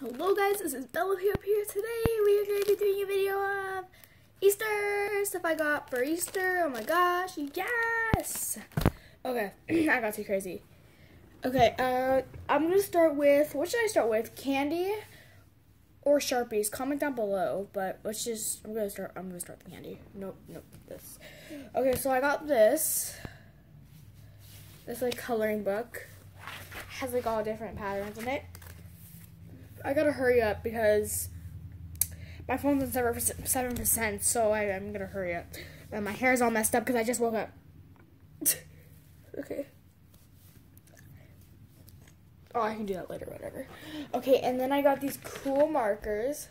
Hello guys, this is Bella here up here. Today we are going to be doing a video of Easter stuff I got for Easter. Oh my gosh, yes! Okay, I got too crazy. Okay, uh, I'm going to start with, what should I start with? Candy or Sharpies? Comment down below, but let's just, I'm going to start, I'm going to start the candy. Nope, nope, this. Okay, so I got this. This like coloring book. Has like all different patterns in it. I gotta hurry up because my phone's on seven percent, so I, am gonna hurry up. And my hair's all messed up because I just woke up. okay. Oh, I can do that later, whatever. Okay, and then I got these cool markers.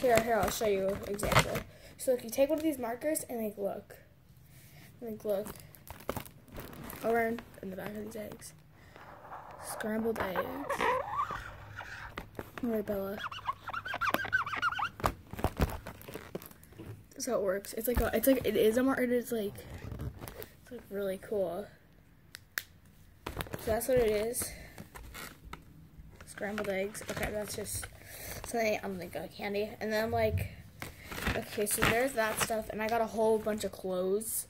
Here, here, I'll show you exactly. So if you take one of these markers and like look, like look, in, in the back of these eggs, scrambled eggs. Alright, Bella. That's how it works. It's like a, it's like it is a mark. It is like it's like really cool. So that's what it is. Scrambled eggs. Okay, that's just something I'm like a candy. And then I'm like, okay, so there's that stuff, and I got a whole bunch of clothes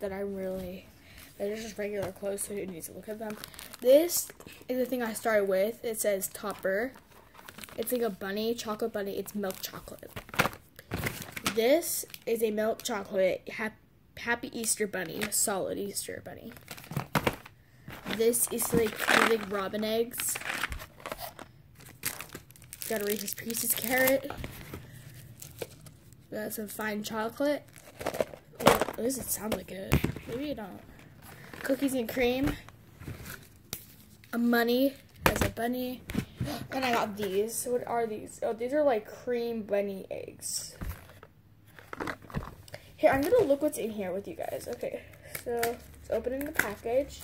that I'm really. They're just regular clothes, so you need to look at them. This is the thing I started with. It says topper. It's like a bunny, chocolate bunny. It's milk chocolate. This is a milk chocolate happy Easter bunny, solid Easter bunny. This is like like robin eggs. Got a Reese's Pieces carrot. Got some fine chocolate. What does it sound like it? Maybe you don't. Cookies and cream. A money as a bunny. And I got these. What are these? Oh, these are like cream bunny eggs. Here, I'm gonna look what's in here with you guys. Okay, so it's opening the package.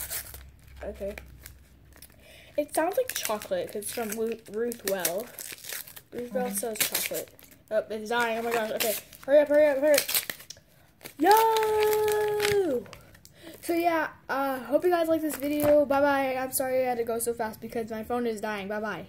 Okay. It sounds like chocolate because it's from Ruth Well. Ruth Well mm-hmm. sells chocolate. Oh, it's dying. Oh my gosh. Okay, hurry up, hurry up, hurry up. Yo! So yeah, uh, hope you guys like this video. Bye bye. I'm sorry I had to go so fast because my phone is dying. Bye bye.